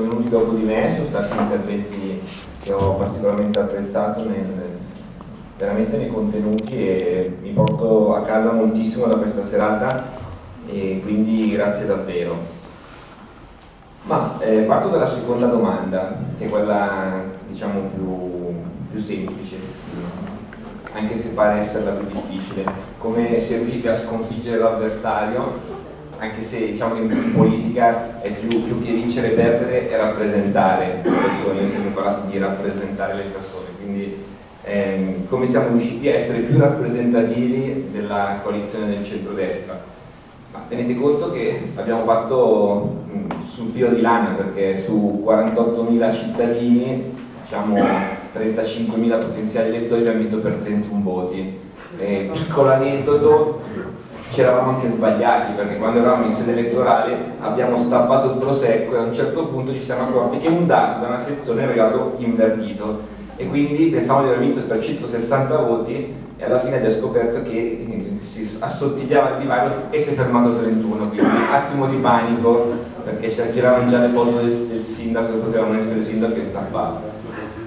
sono venuti dopo di me sono stati interventi che ho particolarmente apprezzato nel, veramente nei contenuti e mi porto a casa moltissimo da questa serata e quindi grazie davvero. Ma eh, parto dalla seconda domanda, che è quella diciamo più, più semplice, anche se pare essere la più difficile. Come si è riusciti a sconfiggere l'avversario anche se diciamo che in politica è più, più che vincere e perdere è rappresentare le persone, io ho sempre parlato di rappresentare le persone, quindi ehm, come siamo riusciti a essere più rappresentativi della coalizione del centrodestra. Ma tenete conto che abbiamo fatto mh, sul filo di lana perché su 48.000 cittadini diciamo 35.000 potenziali elettori abbiamo vinto per 31 voti. Eh, piccolo aneddoto, ci eravamo anche sbagliati perché quando eravamo in sede elettorale abbiamo stappato il prosecco e a un certo punto ci siamo accorti che un dato da una sezione era arrivato invertito. E quindi pensavamo di aver vinto 360 voti e alla fine abbiamo scoperto che eh, si assottigliava il divario e si è fermato a 31 quindi un attimo di panico perché ci giravano già le foto del, del sindaco che potevano essere sindaco e stappato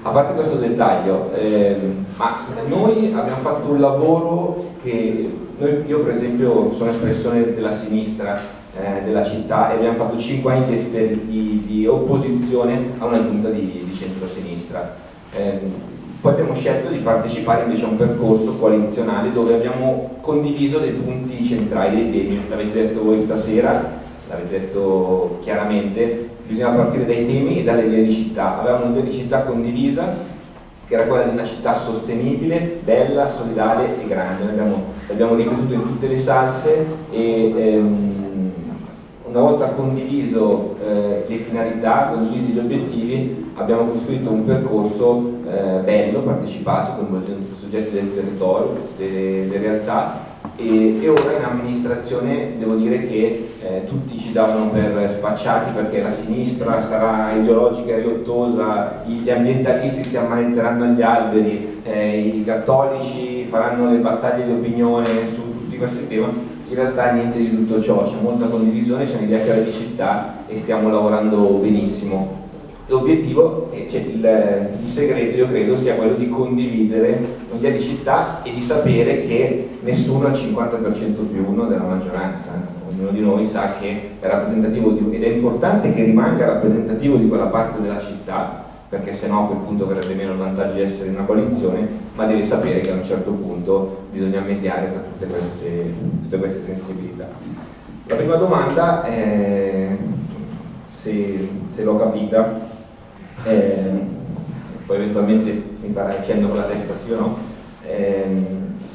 a parte questo dettaglio, eh, ma noi abbiamo fatto un lavoro che io per esempio sono espressione della sinistra eh, della città e abbiamo fatto 5 anni di, di, di opposizione a una giunta di, di centrosinistra. Eh, poi abbiamo scelto di partecipare invece a un percorso coalizionale dove abbiamo condiviso dei punti centrali dei temi, l'avete detto voi stasera, l'avete detto chiaramente, bisogna partire dai temi e dalle idee di città. Avevamo un'idea di città condivisa che era quella di una città sostenibile, bella, solidale e grande. Noi abbiamo, l'abbiamo ripetuto in tutte le salse e ehm, una volta condiviso eh, le finalità, condivisi gli obiettivi, abbiamo costruito un percorso eh, bello, partecipato, coinvolgendo tutti i soggetti del territorio, delle, delle realtà e, e, ora in amministrazione devo dire che eh, tutti ci davano per spacciati perché la sinistra sarà ideologica e riottosa, gli ambientalisti si ammanetteranno agli alberi, eh, i cattolici faranno le battaglie di opinione su tutti questi temi, in realtà niente di tutto ciò, c'è molta condivisione, c'è un'idea chiara di città e stiamo lavorando benissimo L'obiettivo, cioè il, il, segreto io credo sia quello di condividere un'idea di città e di sapere che nessuno è il 50% più uno della maggioranza, ognuno di noi sa che è rappresentativo di, ed è importante che rimanga rappresentativo di quella parte della città, perché sennò a quel punto verrebbe meno il vantaggio di essere in una coalizione, ma deve sapere che a un certo punto bisogna mediare tra tutte queste, tutte queste sensibilità. La prima domanda è se, se l'ho capita eh, poi eventualmente mi farà accendo con la testa sì o no, eh,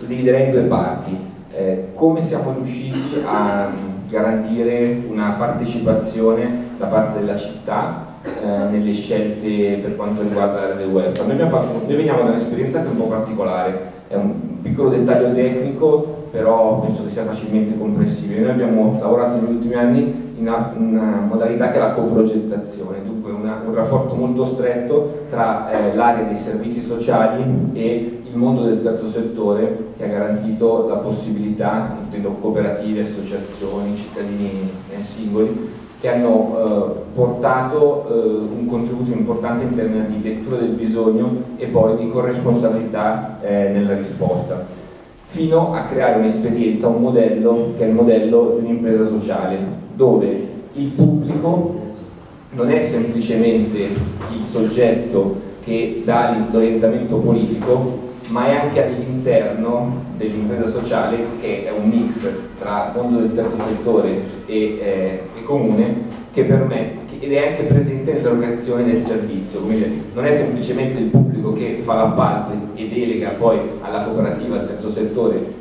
lo dividerei in due parti. Eh, come siamo riusciti a garantire una partecipazione da parte della città eh, nelle scelte per quanto riguarda l'area del welfare. Noi, fatto, noi veniamo da un'esperienza che è un po' particolare, è un piccolo dettaglio tecnico, però penso che sia facilmente comprensibile. Noi abbiamo lavorato negli ultimi anni in una, modalità che è la coprogettazione, dunque una, un rapporto molto stretto tra eh, l'area dei servizi sociali e il mondo del terzo settore che ha garantito la possibilità, intendo cooperative, associazioni, cittadini eh, singoli, che hanno eh, portato eh, un contributo importante in termini di lettura del bisogno e poi di corresponsabilità eh, nella risposta, fino a creare un'esperienza, un modello che è il modello di un'impresa sociale, dove il pubblico non è semplicemente il soggetto che dà l'orientamento politico, ma è anche all'interno dell'impresa sociale che è un mix tra mondo del terzo settore e, eh, e comune che permette ed è anche presente nell'erogazione del servizio, quindi non è semplicemente il pubblico che fa l'appalto e delega poi alla cooperativa, al terzo settore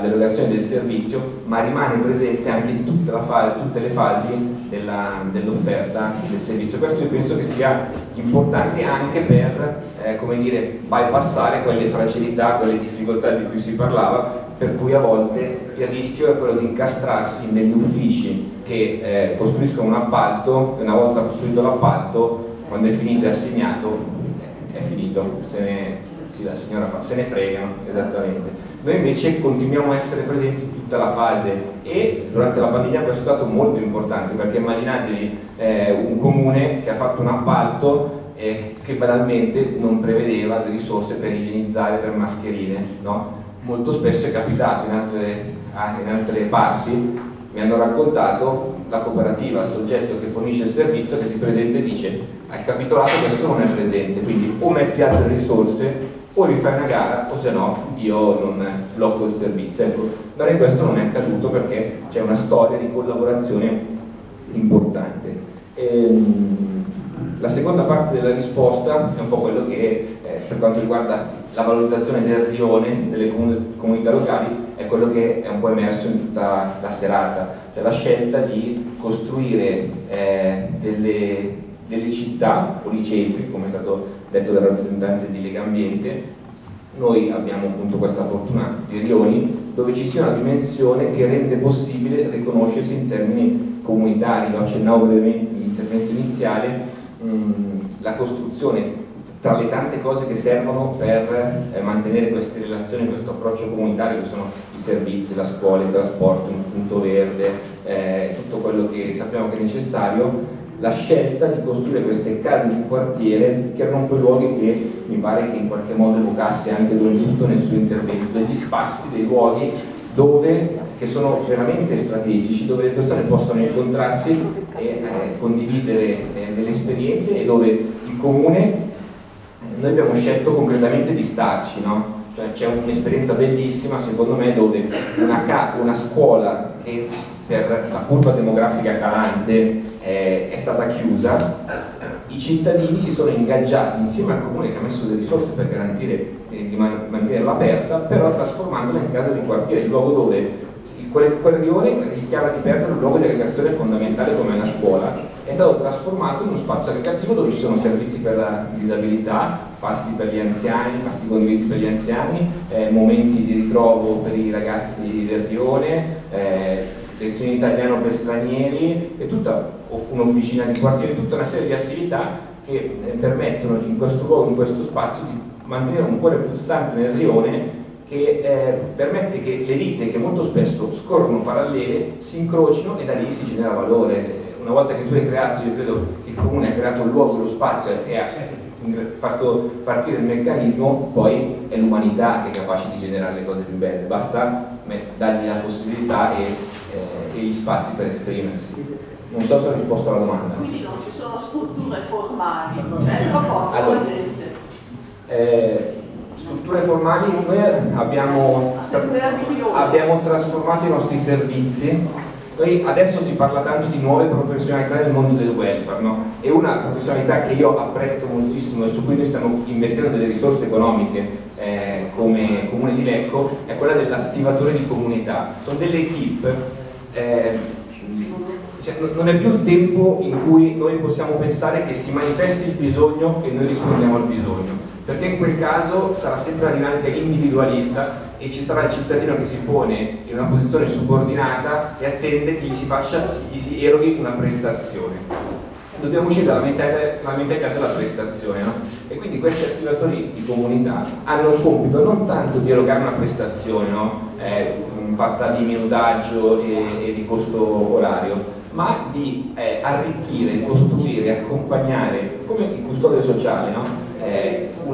l'erogazione del servizio, ma rimane presente anche in tutte le fasi dell'offerta del servizio. Questo io penso che sia importante anche per eh, dire, bypassare quelle fragilità, quelle difficoltà di cui si parlava, per cui a volte il rischio è quello di incastrarsi negli uffici che eh, costruiscono un appalto e una volta costruito l'appalto, quando è finito e assegnato, è finito, se ne sì, la signora fa, se ne fregano, esattamente. Noi invece continuiamo a essere presenti in tutta la fase e durante la pandemia questo è stato molto importante perché immaginatevi eh, un comune che ha fatto un appalto eh, che banalmente non prevedeva risorse per igienizzare, per mascherine. No? Molto spesso è capitato in altre, ah, in altre parti mi hanno raccontato la cooperativa, il soggetto che fornisce il servizio che si presenta e dice al capitolato questo non è presente, quindi o metti altre risorse o rifai una gara o se no io non blocco il servizio. Ecco, da questo non è accaduto perché c'è una storia di collaborazione importante. Ehm, la seconda parte della risposta è un po' quello che eh, per quanto riguarda la valutazione del rione delle comunità locali è quello che è un po' emerso in tutta la serata, cioè la scelta di costruire eh, delle, delle città, policentri, come è stato detto dal rappresentante di Lega Ambiente, noi abbiamo appunto questa fortuna di rioni dove ci sia una dimensione che rende possibile riconoscersi in termini comunitari, lo accennavo brevemente nell'intervento iniziale, mh, la costruzione tra le tante cose che servono per eh, mantenere queste relazioni, questo approccio comunitario che sono i servizi, la scuola, il trasporto, un punto verde, eh, tutto quello che sappiamo che è necessario, la scelta di costruire queste case di quartiere che erano quei luoghi che mi pare che in qualche modo evocasse anche Don Giusto nel suo intervento, degli spazi, dei luoghi dove, che sono veramente strategici, dove le persone possono incontrarsi e eh, condividere eh, delle esperienze e dove il comune noi abbiamo scelto concretamente di starci, no? Cioè c'è un'esperienza bellissima secondo me dove una, una, scuola che per la curva demografica calante eh, è stata chiusa, i cittadini si sono ingaggiati insieme al comune che ha messo delle risorse per garantire eh, di mantenerla aperta, però trasformandola in casa di quartiere, il luogo dove quel, quel rione rischiava di perdere un luogo di aggregazione fondamentale come la scuola. È stato trasformato in uno spazio aggregativo dove ci sono servizi per la disabilità, pasti per gli anziani, pasti condivisi per gli anziani, eh, momenti di ritrovo per i ragazzi del rione, eh, lezioni di italiano per stranieri e tutta un'officina di quartiere, tutta una serie di attività che eh, permettono in questo luogo, in questo spazio, di mantenere un cuore pulsante nel rione che eh, permette che le vite che molto spesso scorrono parallele si incrocino e da lì si genera valore. Una volta che tu hai creato, io credo che il comune ha creato il luogo, lo spazio e ha fatto partire il meccanismo, poi è l'umanità che è capace di generare le cose più belle, basta dargli la possibilità e, eh, e gli spazi per esprimersi. Non so se ho risposto alla domanda. Quindi non ci sono strutture formali, cioè il rapporto allora, con la gente. Eh, strutture formali, noi abbiamo, abbiamo trasformato i nostri servizi noi adesso si parla tanto di nuove professionalità nel mondo del welfare, no? E una professionalità che io apprezzo moltissimo e su cui noi stiamo investendo delle risorse economiche eh, come Comune di Lecco è quella dell'attivatore di comunità. Sono delle equip, eh, cioè, non è più il tempo in cui noi possiamo pensare che si manifesti il bisogno e noi rispondiamo al bisogno perché in quel caso sarà sempre la dinamica individualista e ci sarà il cittadino che si pone in una posizione subordinata e attende che gli si, faccia, gli si eroghi una prestazione. Dobbiamo uscire dalla mentalità, mentalità della prestazione, no? E quindi questi attivatori di comunità hanno il compito non tanto di erogare una prestazione, no? eh, fatta di minutaggio e, e, di costo orario, ma di eh, arricchire, costruire, accompagnare, come il custode sociale, no?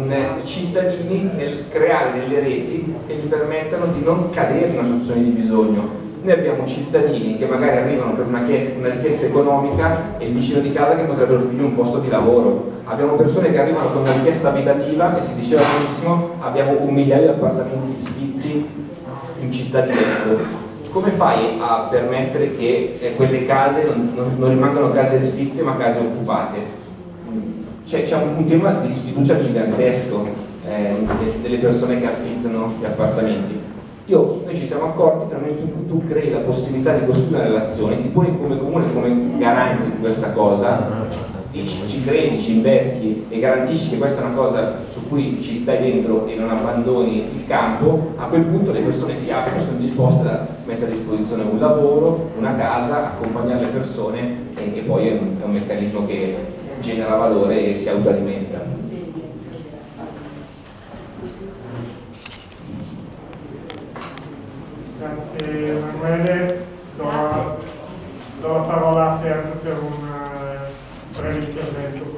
Eh, un, i cittadini nel creare delle reti che gli permettano di non cadere in una situazione di bisogno. Noi abbiamo cittadini che magari arrivano per una, chiesta, una richiesta economica e il vicino di casa che potrebbe offrire un posto di lavoro. Abbiamo persone che arrivano con una richiesta abitativa e si diceva benissimo abbiamo un migliaio di appartamenti sfitti in città di Lecco come fai a permettere che eh, quelle case non, non, non, rimangano case sfitte ma case occupate? C'è, un, un, tema di sfiducia gigantesco eh, delle persone che affittano gli appartamenti. Io, noi ci siamo accorti che nel momento in cui tu crei la possibilità di costruire una relazione, ti poni come comune come garante di questa cosa, dici, ci credi, ci investi e garantisci che questa è una cosa su cui ci stai dentro e non abbandoni il campo, a quel punto le persone si aprono, sono disposte a mettere a disposizione un lavoro, una casa, accompagnare le persone e, e poi è un, è un meccanismo che genera valore e si autoalimenta. Grazie Emanuele, do, la parola a Sergio per un eh, breve intervento.